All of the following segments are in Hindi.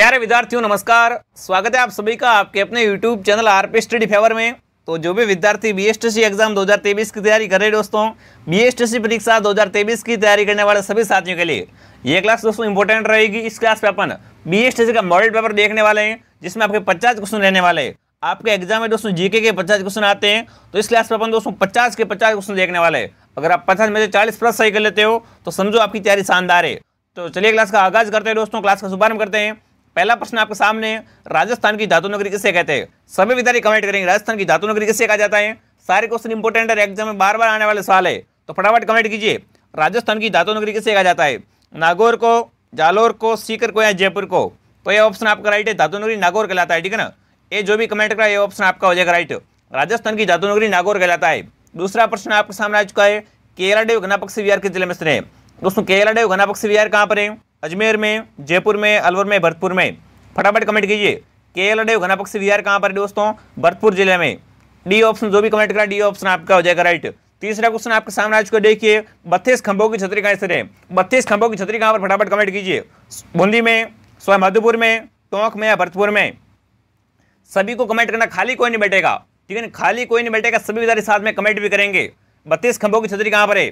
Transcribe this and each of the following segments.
प्यारे विद्यार्थियों, नमस्कार। स्वागत है आप सभी का आपके अपने YouTube channel RP study favour में। तो जो भी विद्यार्थी बीएसटीसी एग्ज़ाम 2023 की तैयारी कर रहे दोस्तों बीएसटीसी परीक्षा 2023 की तैयारी करने वाले सभी साथियों के लिए, ये क्लास दोस्तों इंपॉर्टेंट रहेगी। इस क्लास पे अपन बीएसटीसी का मॉडल पेपर देखने वाले हैं, जिसमें आपके पचास क्वेश्चन रहने वाले हैं। आपके एग्ज़ाम में दोस्तों जीके के पचास क्वेश्चन आते हैं तो इस क्लास पे अपन दोस्तों पचास के पचास क्वेश्चन देखने वाले हैं। अगर आप पचास में से चालीस प्लस सही कर लेते हो तो समझो आपकी तैयारी शानदार है। तो चलिए क्लास का आगाज़ करते हैं दोस्तों क्लास का शुभारंभ करते हैं। पहला प्रश्न आपके सामने राजस्थान की धातु नगरी किसे कहते हैं? सभी विद्यार्थी कमेंट करेंगे, राजस्थान की धातु नगरी किसे कहा जाता है? सारे क्वेश्चन इंपोर्टेंट है एग्ज़ाम में बार बार आने वाले सवाल है। तो फटाफट कमेंट कीजिए, राजस्थान की धातु नगरी किसे कहा जाता है? नागौर को, जालोर को, सीकर को या जयपुर को? तो यह ऑप्शन आपका राइट है, धातु नगरी नागौर कहलाता है, ठीक है ना? ये जो भी कमेंट करा, ये ऑप्शन आपका हो जाएगा राइट राजस्थान की धातु नगरी नागौर कहलाता है। दूसरा प्रश्न आपके सामने आ चुका है, केरला डेव घनापक्षी विहार किस ज़िले में स्थित है? दोस्तों, केरला डेव घनापक्षी विहार कहाँ पर है? अजमेर में, जयपुर में, अलवर में, भरतपुर में। फटाफट कमेंट कीजिए। के एल डेव घनापक्ष विहार कहाँ पर दोस्तों? भरतपुर ज़िले में। डी ऑप्शन जो भी कमेंट करा डी ऑप्शन आपका हो जाएगा राइट तीसरा क्वेश्चन आपके सामने आ चुका देखिए, बत्तीस खंभों की छतरी कहाँ स्थित है? बत्तीस खंभों की छतरी कहाँ पर? फटाफट कमेंट कीजिए। बूंदी में स्वयं माधोपुर में, टोंक में या भरतपुर में? सभी को कमेंट करना, खाली कोई नहीं बैठेगा। ठीक है ना? खाली कोई नहीं बैठेगा, सभी विद्यार्थी साथ में कमेंट भी करेंगे। बत्तीस खंभों की छतरी कहाँ पर है?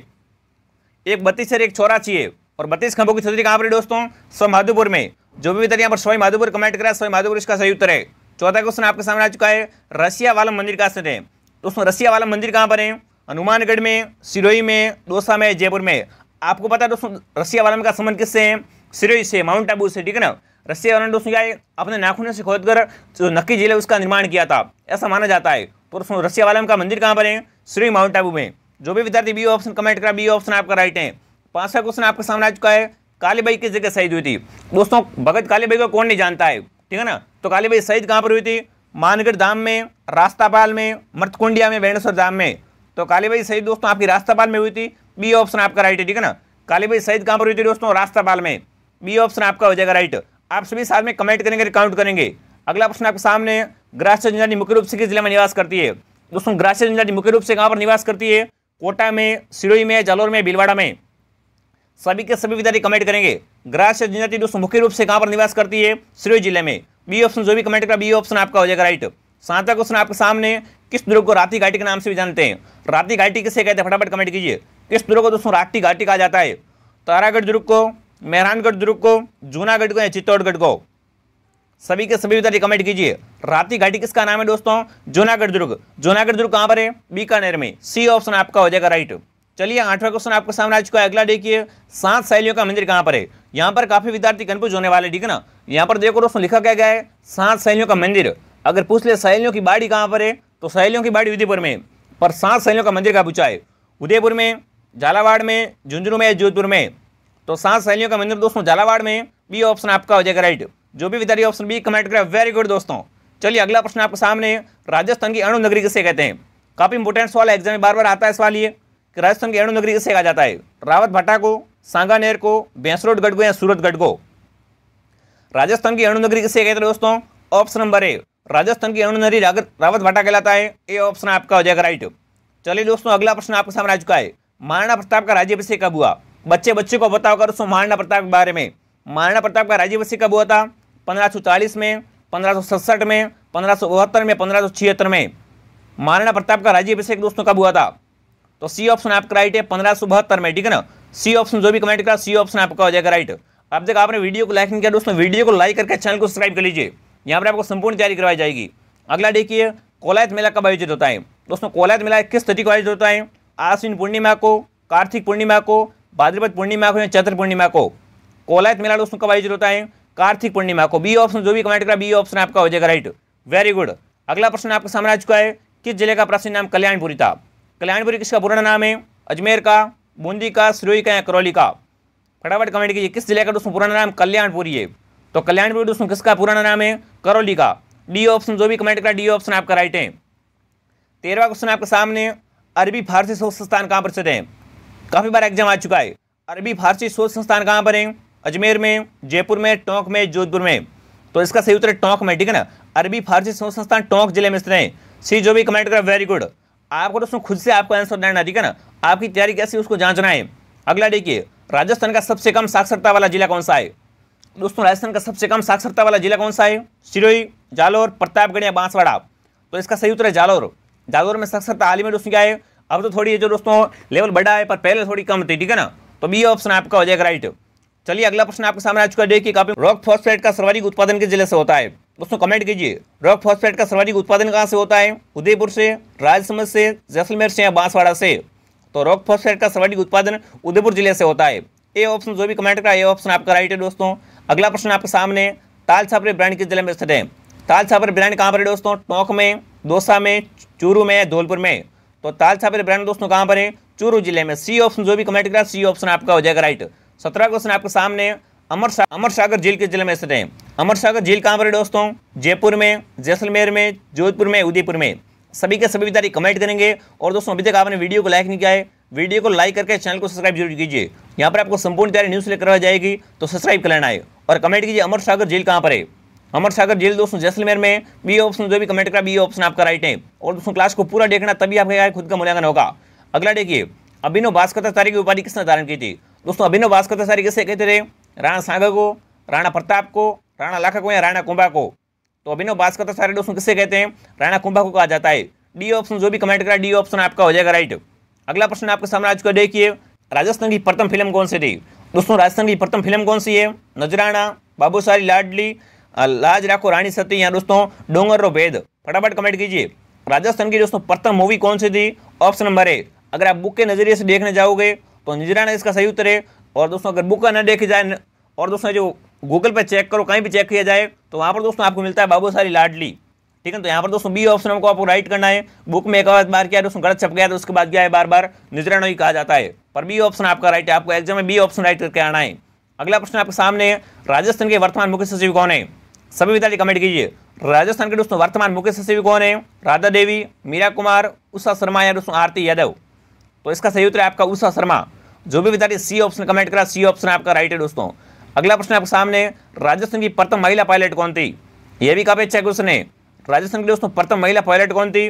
एक बत्तीस एक छोरा चाहिए और बत्तीस खंभों की छतरी कहाँ पर है दोस्तों? स्वयं माधोपुर में। जो भी विद्यार्थी यहाँ पर स्वयं माधोपुर कमेंट करा स्वयं माधोपुर इसका सही उत्तर है चौथा क्वेश्चन आपके सामने आ चुका है, रसिया वाला मंदिर कहाँ स्थित है? दोस्तों, रसिया वाला मंदिर कहाँ पर है? हनुमानगढ़ में, सिरोही में दौसा में, जयपुर में। आपको पता है दोस्तों, रसिया वाला का संबंध किससे है? सिरोही से, माउंट आबू से, ठीक है ना? रसिया वाला दोस्तों क्या है? अपने नाखूनों से खोदकर जो नक्की ज़िले उसका निर्माण किया था। ऐसा माना जाता है। तो दोस्तों, रसिया वाला का मंदिर कहाँ पर है? सिरोही माउंट आबू में। जो भी विद्यार्थी बी ऑप्शन कमेंट करा बी ऑप्शन आपका राइट है। पांचवा क्वेश्चन आपके सामने आ चुका है, कालीबाई किस जगह शहीद हुई थी? दोस्तों, भगत कालीबाई को कौन नहीं जानता है, ठीक है ना? तो कालीबाई शहीद कहाँ पर हुई थी? मानगढ़ धाम में, रास्तापाल में मर्तकुंडिया में बेणेश्वर धाम में। तो कालीबाई शहीद दोस्तों आपकी रास्तापाल में हुई थी बी ऑप्शन आपका राइट है, ठीक है ना? कालीबाई शहीद कहाँ पर हुई थी दोस्तों? रास्तापाल में। बी ऑप्शन आपका हो जाएगा राइट आप सभी साथ में कमेंट करेंगे काउंट करेंगे। अगला प्रश्न आपके सामने ग्रास्य जनजाति मुख्य रूप से किस ज़िले में निवास करती है? दोस्तों ग्रास्य जनजाति मुख्य रूप से कहाँ पर निवास करती है? कोटा में, सिरोही में, जालोर में, भीलवाड़ा में। सभी के सभी विद्यार्थी कमेंट करेंगे। ग्रास जनजाति दोस्तों मुख्य रूप से कहाँ पर निवास करती है? सिरोही ज़िले में। बी ऑप्शन जो भी कमेंट करा बी ऑप्शन आपका हो जाएगा राइट सातवा क्वेश्चन आपके सामने, किस दुर्ग को राती घाटी के नाम से भी जानते हैं? राती घाटी किसे कहते हैं? फटाफट कमेंट कीजिए। किस दुर्ग को दोस्तों राती घाटी कहा जाता है? तारागढ़ दुर्ग को, मेहरानगढ़ दुर्ग को, जूनागढ़ को या चित्तौड़गढ़ को? सभी के सभी विद्यार्थी कमेंट कीजिए। राती घाटी किसका नाम है दोस्तों? जूनागढ़ दुर्ग। जूनागढ़ दुर्ग कहाँ पर है? बीकानेर में। सी ऑप्शन आपका हो जाएगा राइट चलिए आठवां क्वेश्चन आपके सामने आ चुका है। अगला देखिए, सात शैलियों का मंदिर कहाँ पर है? यहाँ पर काफ़ी विद्यार्थी कन्फ्यूज़ होने वाले, ठीक है ना? यहाँ पर देखो दोस्तों, लिखा क्या गया है? सात शैलियों का मंदिर। अगर पूछ ले शैलियों की बाड़ी कहाँ पर है तो शैलियों की बाड़ी उदयपुर में पर सात शैलियों का मंदिर का पूछा है। उदयपुर में, झालावाड़ में, झुंझुनू में जोधपुर में? तो सात शैलियों का मंदिर दोस्तों, झालावाड़ में बी ऑप्शन आपका हो जाएगा राइट जो भी विद्यार्थी ऑप्शन बी कमेंट करें वेरी गुड दोस्तों। चलिए, अगला प्रश्न आपके सामने राजस्थान की अणु नगरी किसे कहते हैं? काफ़ी इंपोर्टेंट सवाल है एग्ज़ाम में बार बार आता है सवाल ये राजस्थान की अणु नगरी किसे कहा जाता है। रावत भट्टा को सांगानेर को भैंसरोडगढ़ को या सूरतगढ़ को राजस्थान की अणु नगरी किसे कहते हैं दोस्तों ऑप्शन नंबर ए राजस्थान की अणु नगरी रावत भट्टा कहलाता है। ए ऑप्शन आपका हो जाएगा राइट चलिए दोस्तों, अगला प्रश्न आपके सामने आ चुका है। महाराणा प्रताप का राज्यभिषेक कब हुआ? बच्चे बच्चे को बताओ दोस्तों महाराणा प्रताप के बारे में। महाराणा प्रताप का राज्यभिषेक कब हुआ था? पंद्रह में पंद्रह में पंद्रह में पंद्रह में। महाराणा प्रताप का राज्यभिषेक दोस्तों कब हुआ था? तो सी ऑप्शन आपका राइट है, पंद्रह सौ बहत्तर में, ठीक है ना? सी ऑप्शन जो भी कमेंट करा सी ऑप्शन आपका हो जाएगा राइट अब देखो, आपने वीडियो को लाइक नहीं किया दोस्तों वीडियो को लाइक करके चैनल को सब्सक्राइब कर लीजिए। यहाँ पर आपको संपूर्ण तैयारी करवाई जाएगी। अगला देखिए, कोलायत मेला कब आयोजित होता है? दोस्तों, कोलायत मेला किस तिथि को आयोजित होता है? आश्विन पूर्णिमा को, कार्तिक पूर्णिमा को, भाद्रपद पूर्णिमा को या चैत्र पूर्णिमा को? कोलायत मेला दोस्तों कब आयोजित होता है? कार्तिक पूर्णिमा को। बी ऑप्शन जो भी कमेंट करा बी ऑप्शन आपका हो जाएगा राइट वेरी गुड अगला प्रश्न आपके सामने आ चुका है, किस ज़िले का प्राचीन नाम कल्याणपुरी था? कल्याणपुरी किसका पुराना नाम है? अजमेर का, बूंदी का, सिरोही का या करौली का? फटाफट कमेंट कीजिए, किस ज़िले का दोस्तों पुराना नाम कल्याणपुरी है? तो कल्याणपुरी दोस्तों किसका पुराना नाम है? करौली का। डी ऑप्शन जो भी कमेंट करा डी ऑप्शन आपका राइट है। तेरहवा क्वेश्चन आपके सामने, अरबी फारसी शोध संस्थान कहाँ पर स्थित है? काफ़ी बार एग्ज़ाम आ चुका है। अरबी फारसी शोध संस्थान कहाँ पर है? अजमेर में, जयपुर में, टोंक में, जोधपुर में। तो इसका सही उत्तर टोंक में, ठीक है ना? अरबी फारसी शोध संस्थान टोंक ज़िले में स्थित है। सी जो भी कमेंट करा वेरी गुड आपको दोस्तों खुद से आपको आंसर देना ठीक है ना? आपकी तैयारी कैसी उसको जांचना है। अगला देखिए, राजस्थान का सबसे कम साक्षरता वाला जिला कौन सा है? दोस्तों, राजस्थान का सबसे कम साक्षरता वाला जिला कौन सा है? सिरोही, जालोर, प्रतापगढ़ या बांसवाड़ा? तो इसका सही उत्तर है जालोर। जालोर में साक्षरता हाल ही में दोस्तों क्या है? अब तो थोड़ी जो दोस्तों लेवल बढ़ा है, पर पहले थोड़ी कम थी, ठीक है ना? तो बी ऑप्शन आपका हो जाएगा राइट चलिए, अगला प्रश्न आपके सामने आ चुका है। देखिए, काफ़ी रॉक फॉस्फेट का सर्वाधिक उत्पादन किस ज़िले से होता है? दोस्तों कमेंट कीजिए। रॉक फॉस्फेट का सर्वाधिक उत्पादन कहाँ से होता है? उदयपुर से, राजसमंद से, जैसलमेर से या बांसवाड़ा से? तो रॉक फॉस्फेट का सर्वाधिक उत्पादन उदयपुर ज़िले से होता है। ए ऑप्शन जो भी कमेंट करा ए ऑप्शन आपका राइट है दोस्तों। अगला प्रश्न आपके सामने, ताल छापरे ब्रांड किस ज़िले में स्थित है? ताल छापरे ब्रांड कहाँ पर है दोस्तों? टोंक में, दौसा में, चूरू में धौलपुर में? तो ताल छापरे ब्रांड दोस्तों कहाँ पर है? चूरू ज़िले में। सी ऑप्शन जो भी कमेंट करा सी ऑप्शन आपका हो जाएगा राइट सत्रह क्वेश्चन आपके सामने अमर सा, अमर सागर झील किस ज़िले में स्थित है? अमर सागर झील कहाँ पर है दोस्तों? जयपुर में जैसलमेर में जोधपुर में उदयपुर में। सभी के सभी विद्यार्थी कमेंट करेंगे और दोस्तों अभी तक आपने वीडियो को लाइक नहीं किया है वीडियो को लाइक करके चैनल को सब्सक्राइब ज़रूर कीजिए। यहाँ पर आपको संपूर्ण तैयारी न्यूज़ लेकर आ जाएगी तो सब्सक्राइब कर लेना है। और कमेंट कीजिए अमर सागर झील कहाँ पर है? अमर सागर झील दोस्तों जैसलमेर में बी ऑप्शन जो भी कमेंट करा बी ऑप्शन आपका राइट है। और दोस्तों क्लास को पूरा देखना तभी आपका खुद का मूल्यांकन होगा। अगला देखिए अभिनव भास्कर तारी की उपाधि किसने धारण की थी? दोस्तों अभिनव भास्कर तारी किसे कहते थे? राणा सागर को राणा प्रताप को राणा लाखा को या राणा कुंभा को तो अभिनव भास्कर सारे दोस्तों किससे कहते हैं राणा कुंभा को कहा जाता है डी ऑप्शन जो भी कमेंट करा डी ऑप्शन आपका हो जाएगा राइट अगला प्रश्न आपके सामने आज को देखिए राजस्थान की प्रथम फ़िल्म कौन सी थी? दोस्तों राजस्थान की प्रथम फ़िल्म कौन सी है नजराना बाबूसारी लाडली लाज राखो रानी सती या दोस्तों डोंगर रो भेद फटाफट कमेंट कीजिए राजस्थान की दोस्तों प्रथम मूवी कौन सी थी? ऑप्शन नंबर ए अगर आप बुक के नज़रिए से देखने जाओगे तो नजराना इसका सही उत्तर है और दोस्तों अगर बुक का न देखी जाए और दोस्तों जो गूगल पर चेक करो, कहीं भी चेक किया जाए तो वहाँ पर दोस्तों आपको मिलता है बाबू सारी लाडली। ठीक है तो यहाँ पर दोस्तों बी ऑप्शन हमको आपको राइट करना है। बुक में एक बार क्या, दोस्तों गलत छप गया तो उसके बाद क्या है? बार बार निजरानो ही कहा जाता है। पर बी ऑप्शन आपका राइट है, आपको एग्ज़ाम में बी ऑप्शन राइट करके आना है। अगला प्रश्न आपके सामने राजस्थान के वर्तमान मुख्य सचिव कौन है? सभी विद्यार्थी कमेंट कीजिए। राजस्थान के दोस्तों वर्तमान मुख्य सचिव कौन है? राधा देवी, मीरा कुमार, उषा शर्मा या दोस्तों आरती यादव? तो इसका सही उत्तर है आपका उषा शर्मा। जो भी विद्यार्थी सी ऑप्शन कमेंट करा सी ऑप्शन आपका राइट है दोस्तों। अगला प्रश्न आपके सामने, राजस्थान की प्रथम महिला पायलट कौन थी? यह भी काफ़ी अच्छा क्वेश्चन है। राजस्थान की दोस्तों प्रथम महिला पायलट कौन थी?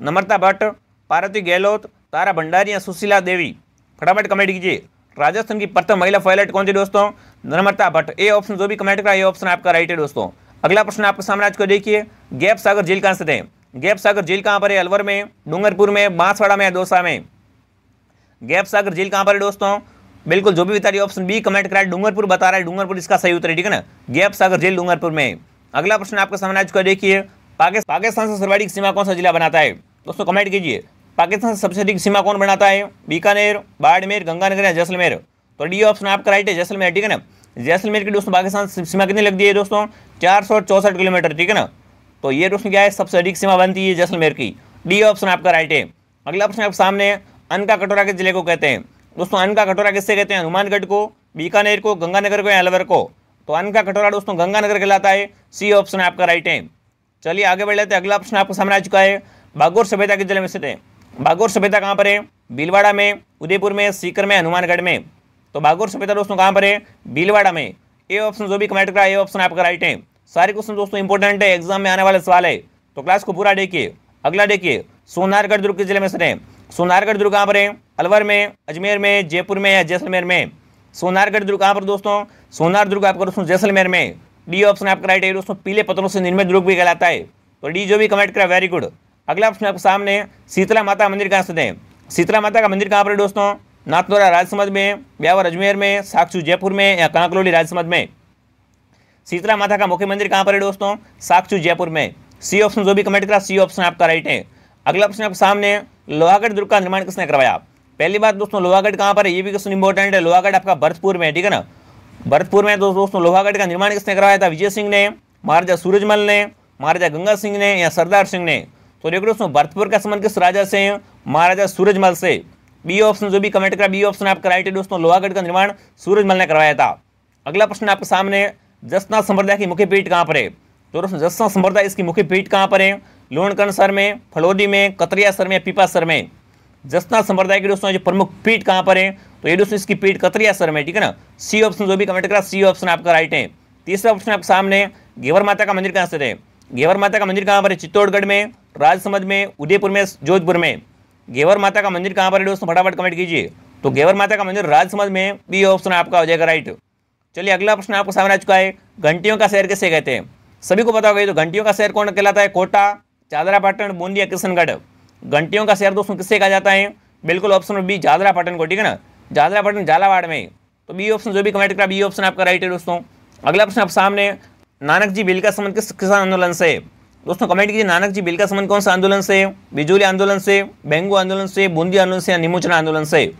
नम्रता भट्ट, पार्वती गहलोत, तारा भंडारी या सुशीला देवी? फटाफट कमेंट कीजिए। राजस्थान की प्रथम महिला पायलट कौन थी दोस्तों? नम्रता भट्ट। ए ऑप्शन जो भी कमेंट करा ये ऑप्शन आपका राइट है दोस्तों। अगला प्रश्न आपके सामने आज को देखिए। गैप सागर झील कहाँ से थे गैप सागर झील कहाँ पर है? अलवर में, डूंगरपुर में, बांसवाड़ा में या दौसा में? गैप सागर झील कहाँ पर है दोस्तों? बिल्कुल, जो भी बता रही ऑप्शन बी कमेंट करा डूंगरपुर बता रहा है, डूंगरपुर इसका सही उत्तर है, ठीक है ना? गैप सागर जेल डूंगरपुर में। अगला प्रश्न आपके सामने आज देखिए। पाकिस्तान से सर्वाधिक सीमा कौन सा जिला बनाता है? दोस्तों कमेंट कीजिए। पाकिस्तान से सबसे अधिक सीमा कौन बनाता है? बीकानेर, बाड़मेर, गंगानगर या जैसलमेर? तो डी ऑप्शन आपका राइट है, जैसलमेर, ठीक है ना? जैसलमेर की दोस्तों, पाकिस्तान सीमा कितनी लगती है दोस्तों? चार सौ चौसठ किलोमीटर, ठीक है ना? तो ये दोस्तों क्या है? सबसे अधिक सीमा बनती है जैसलमेर की। डी ऑप्शन आपका राइट है। अगला प्रश्न आपके सामने अनका कटोरा के ज़िले को कहते हैं? दोस्तों अन का कटोरा किससे कहते हैं? हनुमानगढ़ को, बीकानेर को, गंगानगर को या अलवर को? तो अन का कटोरा दोस्तों, गंगानगर कहलाता है। सी ऑप्शन आपका राइट है चलिए आगे बढ़ लेते हैं। अगला ऑप्शन आपको सामने आ चुका है। बागोर सभ्यता के ज़िले में स्थित है? बागोर सभ्यता कहाँ पर है? भीलवाड़ा में, उदयपुर में, सीकर में, हनुमानगढ़ में। तो बागोर सभ्यता दोस्तों कहाँ पर है? भीलवाड़ा में। ए ऑप्शन जो भी कमेंट करा ए ऑप्शन आपका राइट है सारे क्वेश्चन दोस्तों इंपॉर्टेंट है। एग्ज़ाम में आने वाले सवाल है। तो क्लास को पूरा देखिए। अगला देखिए। सोनारगढ़ दुर्ग के ज़िले में स्थित है? सोनारगढ़ दुर्ग कहाँ पर है? अलवर में, अजमेर में, जयपुर में या जैसलमेर में? सोनारगढ़ दुर्ग, कहाँ पर दोस्तों? सोनार दुर्ग आपका दोस्तों जैसलमेर में। डी ऑप्शन आपका राइट है दोस्तों पीले पत्थरों से निर्मित दुर्ग भी कहलाता है। तो डी जो भी कमेंट करा वेरी गुड अगला प्रश्न आपके सामने, शीतला माता मंदिर कहाँ स्थित है? शीतला माता का मंदिर कहाँ पर है दोस्तों? नाथद्वारा राजसमंद में ब्यावर अजमेर में, साक्षू जयपुर में या कांकलोली राजसमंद में? शीतला माता का मुख्य मंदिर कहाँ पर है दोस्तों? साक्षू जयपुर में। सी ऑप्शन जो भी कमेंट करा सी ऑप्शन आपका राइट है। अगला प्रश्न आपके सामने, लोहागढ़ दुर्ग का निर्माण किसने करवाया? पहली बात दोस्तों, लोहागढ़ कहाँ पर है? ये भी क्वेश्चन इंपॉर्टेंट है। लोहागढ़ आपका भरतपुर में है, ठीक है ना? भरतपुर में दोस्तों, लोहागढ़ का निर्माण किसने करवाया था? विजय सिंह ने, महाराजा सूरजमल ने, महाराजा गंगा सिंह ने या सरदार सिंह ने? तो देखो दोस्तों, भरतपुर का संबंध किस राजा से महाराजा सूरजमल से। बी ऑप्शन जो भी कमेंट करा बी ऑप्शन आपका राइट है दोस्तों, लोहागढ़ का निर्माण सूरजमल ने करवाया था। अगला प्रश्न आपके सामने, जसना संप्रदाय की मुख्य पीठ कहाँ पर है? तो दोस्तों, जसना संप्रदाय इसकी मुख्य पीठ कहाँ पर है? लोणकर्ण सर में, फलोदी में, कतरिया सर में पीपा सर में? जसना संप्रदाय की दोस्तों, जो प्रमुख पीठ कहाँ पर है? तो ये दोस्तों, इसकी पीठ कतरिया सर में ठीक है ना? सी ऑप्शन जो भी कमेंट करा सी ऑप्शन आपका राइट है। तीसरा ऑप्शन आपके सामने घेवर माता का मंदिर कहाँ स्थित है? घेवर माता का मंदिर कहाँ पर है? चित्तौड़गढ़ में, राजसमंद में, उदयपुर में, जोधपुर में। घेवर माता का मंदिर कहाँ पर है दोस्तों? फटाफट कमेंट कीजिए। तो घेवर माता का मंदिर राजसमंद में बी ऑप्शन आपका हो जाएगा राइट चलिए, अगला प्रश्न आपको सामने आ चुका है, घंटियों का शहर किसे कहते हैं? सभी को पता होगा तो घंटियों का शहर कौन कहलाता है? कोटा चादरा पाटन बूंदिया किशनगढ़? घंटियों का शहर दोस्तों किससे कहा जाता है? बिल्कुल ऑप्शन बी जादरा पटन को, ठीक है ना? जादरा पटन झालावाड़ में। तो बी ऑप्शन जो भी कमेंट करा बी ऑप्शन आपका राइट है दोस्तों। अगला प्रश्न आप सामने, नानक जी बिल का संबंध किस किसान आंदोलन से? दोस्तों कमेंट कीजिए, नानक जी बिल का संबंध कौन सा आंदोलन से? बिजूली आंदोलन से, बेंगू आंदोलन से, बूंदी आंदोलन से या निमोचना आंदोलन से?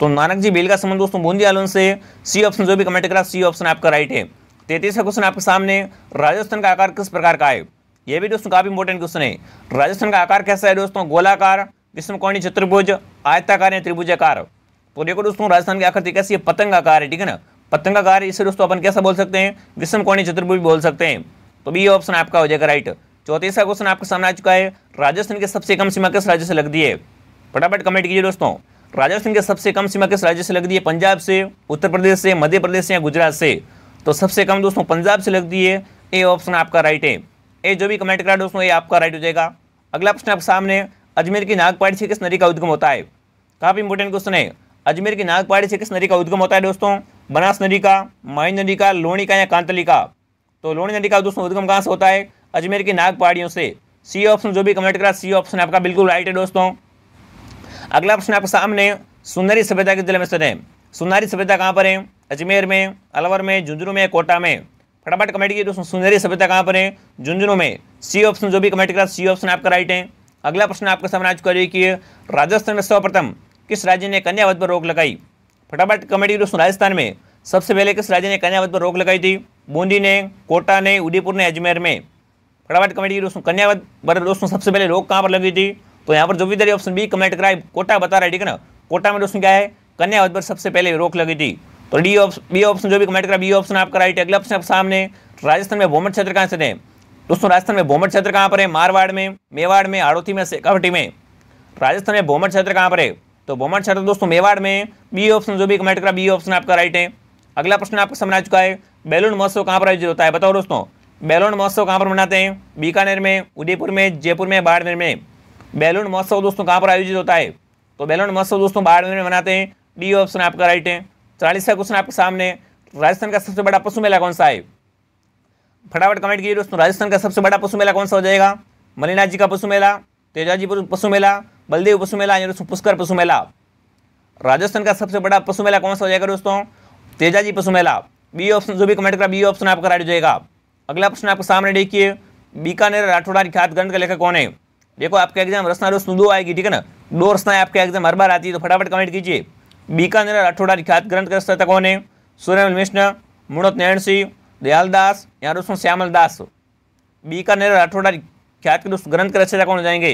तो नानक जी बिल का संबंध दोस्तों, बूंदी आंदोलन से। सी ऑप्शन जो भी कमेंट करा सी ऑप्शन आपका राइट है। तैतीसवा क्वेश्चन आपके सामने, राजस्थान का आकार किस प्रकार का है? यह भी दोस्तों काफ़ी इंपॉर्टेंट क्वेश्चन है। राजस्थान का आकार कैसा है दोस्तों? गोलाकार विष्णु कौनी चतुर्भुज, आयताकार या त्रिभुजाकार? तो देखो दोस्तों, राजस्थान की आकृति कैसी है? पतंग आकार है, ठीक है ना? पतंग आकार, इसे दोस्तों अपन कैसा बोल सकते हैं? विषम कौनी चतुर्भुज बोल सकते हैं। तो बी ऑप्शन आपका हो जाएगा राइट चौतीसवा क्वेश्चन आपके सामने आ चुका है। राजस्थान की सबसे कम सीमा किस राज्य से लगती है? फटाफट कमेंट कीजिए दोस्तों। राजस्थान की सबसे कम सीमा किस राज्य से लगती है? पंजाब से, उत्तर प्रदेश से, मध्य प्रदेश से या गुजरात से? तो सबसे कम दोस्तों, पंजाब से लगती है। ए ऑप्शन आपका राइट है। ए, जो भी कमेंट करा, दोस्तों, ये आपका राइट हो जाएगा। अगला प्रश्न आपके सामने, अजमेर की नागपाड़ी से किस नदी का उद्गम होता है? काफ़ी इंपोर्टेंट क्वेश्चन है। अजमेर की नागपाड़ी से किस नदी का उद्गम होता है, दोस्तों? बनास नदी का, माई नदी का, लोणी का या कांतली का? तो लोणी नदी का, दोस्तों, उद्गम कहाँ से होता है? अजमेर की नाग पहाड़ियों से। सी ऑप्शन जो भी कमेंट करा सी ऑप्शन आपका बिल्कुल राइट है, दोस्तों। अगला प्रश्न आपके सामने सुंदरी सभ्यता के ज़िले में स्थित है। सुंदरी सभ्यता कहाँ पर है? अजमेर में, अलवर में, झुंझुनू में कोटा में? फटाफट कमेंट किए दोस्तों सुंदरी सभ्यता कहाँ पर है? झुंझुनू में। सी ऑप्शन जो भी कमेंट करा सी ऑप्शन आपका राइट है। अगला प्रश्न आपके सामने आज करिए कि राजस्थान में सर्वप्रथम किस राज्य ने कन्यावध पर रोक लगाई? फटाफट कमेंट की दोस्तों, राजस्थान में। सबसे पहले किस राज्य ने कन्यावध पर रोक लगाई थी? बूंदी ने, कोटा ने, उदयपुर ने, अजमेर में। फटाफट कमेंट की दोस्तों कन्यावत पर दोस्तों, सबसे पहले रोक कहाँ पर लगी थी? तो यहाँ पर जो भी ऑप्शन बी कमेंट कराए, कोटा बता रहा है, ठीक है ना? कोटा में दोस्तों क्या है? कन्यावत पर सबसे पहले रोक लगी थी। तो डी ऑप्शन बी ऑप्शन जो भी कमेंट करा बी ऑप्शन आपका राइट है। अगला ऑप्शन सामने, राजस्थान में भोमट क्षेत्र कहाँ से थे दोस्तों, राजस्थान में भोमट क्षेत्र कहाँ पर है? मारवाड़ में, मेवाड़ में हाड़ोती में, शेखावटी में। राजस्थान में भोमट क्षेत्र कहाँ पर है? तो भोमट क्षेत्र दोस्तों, मेवाड़ में बी ऑप्शन जो भी कमेंट करा बी ऑप्शन आपका राइट है। अगला प्रश्न आपको समझ आ चुका है, बैलून महोत्सव कहाँ पर आयोजित होता है? बताओ दोस्तों, बैलून महोत्सव कहाँ पर मनाते हैं? बीकानेर में, उदयपुर में, जयपुर में, बाड़मेर में। बैलून महोत्सव दोस्तों कहाँ पर आयोजित होता है? तो बैलून महोत्सव दोस्तों, बाड़मेर में मनाते हैं। डी ऑप्शन आपका राइट है। चालीसवा क्वेश्चन आपके सामने। राजस्थान का सबसे बड़ा पशु मेला कौन सा है? फटाफट कमेंट कीजिए दोस्तों, राजस्थान का सबसे बड़ा पशु मेला कौन सा हो जाएगा? मलिनाथ जी का पशु मेला, तेजाजी पशु मेला, बलदेव पशु मेला या दोस्तों पुष्कर पशु मेला। राजस्थान का सबसे बड़ा पशु मेला कौन सा हो जाएगा दोस्तों? तेजाजी पशु मेला। बी ऑप्शन जो भी कमेंट करा बी ऑप्शन आपका राइट हो जाएगा। अगला प्रश्न आपके सामने देखिए। बीकानेर राठौड़ा ख्यात ग्रंथ का लेखक कौन है? देखो, आपका एग्ज़ाम रचना दोस्तों दो आएगी, ठीक है ना? दो रचनाएँ आपके एग्ज़ाम हर बार आती है तो फटाफट कमेंट कीजिए। बीकानेर राठौड़ा ख्यात ग्रंथ का रचना कौन है सूर्यमल मिश्र मुणत नयन सिंह दयालदास या दोस्तों श्यामल दास बीकानेर राठौड़ा ख्यात के दोस्तों ग्रंथ के रचयिता कौन हो जाएँगे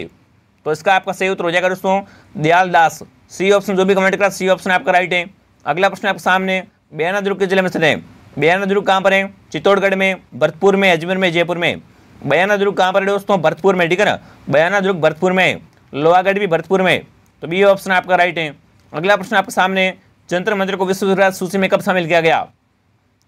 तो इसका आपका सही उत्तर हो जाएगा दोस्तों दयाल दास सी ऑप्शन जो भी कमेंट करा सी ऑप्शन आपका राइट है। अगला प्रश्न आपके सामने बयाना दुर्ग के ज़िले में स्थित है। बयाना दुर्ग कहाँ पर है? चित्तौड़गढ़ में, भरतपुर में, अजमेर में, जयपुर में। बयाना दुर्ग कहाँ पर है दोस्तों? भरतपुर में, ठीक है ना? बयाना दुर्ग भरतपुर में लोहागढ़ भी भरतपुर में तो बी ऑप्शन आपका राइट है। अगला प्रश्न आपके सामने, जंतर मंत्र को विश्व सूची में कब शामिल किया गया?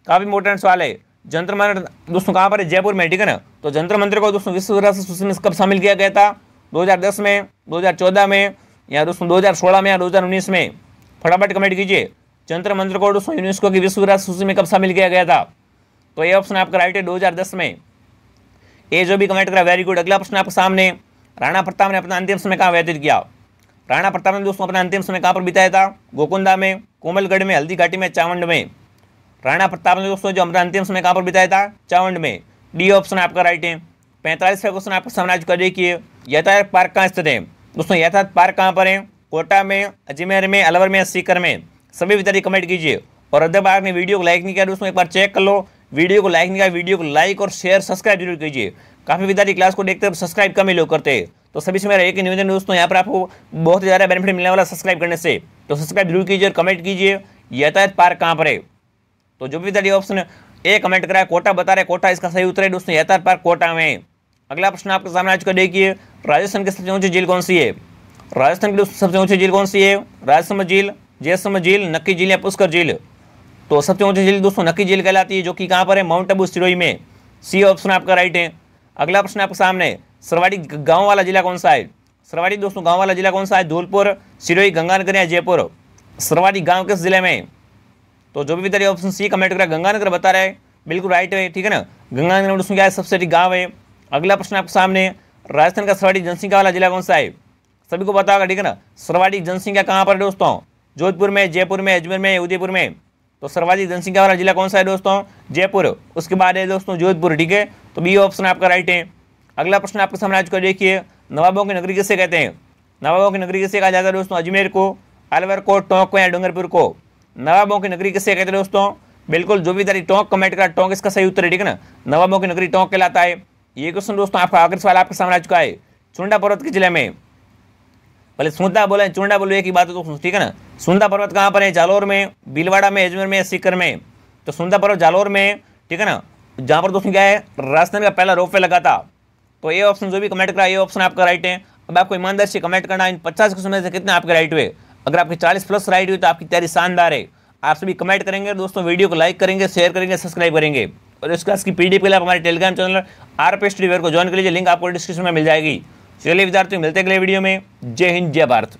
काफ़ी इंपॉर्टेंट सवाल है। जंतर मंत्र दोस्तों, कहाँ पर है? जयपुर में, ठीक है ना? तो जंतर मंत्र को, दोस्तों, विश्व सूची में कब शामिल किया गया था? 2010 में 2014 में, या, दोस्तों 2016 में या 2019 में? फटाफट कमेंट कीजिए। जंतर मंत्र को, दोस्तों यूनेस्को की विश्व सूची में कब शामिल किया गया था? तो ये ऑप्शन आपका राइट है 2010 में। ये जो भी कमेंट करा वेरी गुड अगला प्रश्न आपके सामने, राणा प्रताप ने अपना अंतिम समय कहाँ व्यतीत किया? राणा प्रताप ने दोस्तों अपना अंतिम समय कहाँ पर बिताया था? गोकुंदा में, कोमलगढ़ में हल्दी घाटी में, चावंड में। राणा प्रताप ने दोस्तों जो अपना अंतिम समय कहाँ पर बिताया था? चावंड में। डी ऑप्शन आपका राइट है। पैंतालीसवा क्वेश्चन आपका सामने कर देखिए। यातायात पार्क कहाँ स्थित है? दोस्तों यातायात पार्क कहाँ पर है? कोटा में, अजमेर में, अलवर में सीकर में? सभी विद्यार्थी कमेंट कीजिए। और अगर ने वीडियो को लाइक नहीं किया दोस्तों, एक बार चेक कर लो। वीडियो को लाइक नहीं किया, वीडियो को लाइक और शेयर सब्सक्राइब ज़रूर कीजिए। काफ़ी विद्यार्थी क्लास को देखते सब्सक्राइब कम ही लोग करते हैं। तो सभी से मेरा एक ही निवेदन दोस्तों, यहाँ पर आपको बहुत ज़्यादा बेनिफिट मिलने वाला सब्सक्राइब करने से। तो सब्सक्राइब ज़रूर कीजिए और कमेंट कीजिए, यातायात पार्क कहाँ पर है? तो जो भी विद्यार्थी ऑप्शन ए कमेंट करा है कोटा बता रहे, कोटा इसका सही उत्तर है दोस्तों, यातायात पार्क कोटा में। अगला प्रश्न आपके सामने आज कर देखिए, राजस्थान की सबसे ऊँची झील कौन सी है? राजस्थान की सबसे ऊँची झील कौन सी है? राजसमंद झील जयसम झील, नक्की झील या पुष्कर झील? तो सबसे ऊँची झील दोस्तों, नक्की झील कहलाती है, जो कि कहाँ पर है? माउंट अबू सिरोई में। सी ऑप्शन आपका राइट है। अगला प्रश्न आपके सामने सरवाड़ी गाँव वाला जिला कौन सा है? सरवाड़ी दोस्तों गाँव वाला जिला कौन सा है? धौलपुर, सिरोही, गंगानगर या जयपुर? सरवाड़ी गाँव किस ज़िले में तो जो भी विद्यार्थी ऑप्शन सी कमेंट करा गंगानगर बता रहा है, बिल्कुल राइट है, ठीक है ना? गंगानगर उसमें क्या है? सबसे अधिक गाँव है। अगला प्रश्न आपके सामने राजस्थान का सर्वाधिक जनसंख्या वाला जिला कौन सा है? सभी को पता होगा ठीक है ना? सर्वाधिक जनसंख्या कहाँ पर दोस्तों? जोधपुर में, जयपुर में, अजमेर में, उदयपुर में। तो सर्वाधिक जनसंख्या वाला जिला कौन सा है दोस्तों? जयपुर। उसके बाद है दोस्तों जोधपुर, ठीक है? तो बी ऑप्शन आपका राइट है। अगला प्रश्न आपके सामने आज को देखिए, नवाबों की नगरी किसे कहते हैं? नवाबों की नगरी किसे कहा जाता है दोस्तों? अजमेर को, अलवर को, टोंक को या डूंगरपुर को? नवाबों की नगरी किसे कहते हैं दोस्तों? बिल्कुल, जो भी तारीख टोंक कमेंट करा, टोंक इसका सही उत्तर है, ठीक है ना? नवाबों की नगरी टोंक कहलाता है। ये क्वेश्चन दोस्तों, आपका आखिरी सवाल आपके सामने आ चुका है। चुंडा पर्वत के ज़िले में पहले सुंदा बोले चुंडा बोलो, एक ही बात है तो ठीक है ना? सुंदा पर्वत कहाँ पर है? जालोर में, भीलवाड़ा में, अजमेर में सीकर में? तो सुंदा पर्वत जालोर में, ठीक है ना? जहाँ पर दोस्तों क्या है? राजस्थान का पहला रोप लगा था तो ये ऑप्शन जो भी कमेंट करा ये ऑप्शन आपका राइट है। अब आपको ईमानदार से कमेंट करना इन पचास क्वेश्चन में से कितने आपके राइट हुए? अगर आपके चालीस प्लस राइट हुए तो आपकी तैयारी शानदार है। आप सभी कमेंट करेंगे, दोस्तों वीडियो को लाइक करेंगे शेयर करेंगे सब्सक्राइब करेंगे। और इसके बाद की पीडीएफ के लिए आप हमारे टेलीग्राम चैनल आर पी को ज्वाइन कर लीजिए। लिंक आपको डिस्क्रिप्शन में मिल जाएगी। चलिए विद्यार्थियों, मिलते अगले वीडियो में। जय हिंद, जय भारत।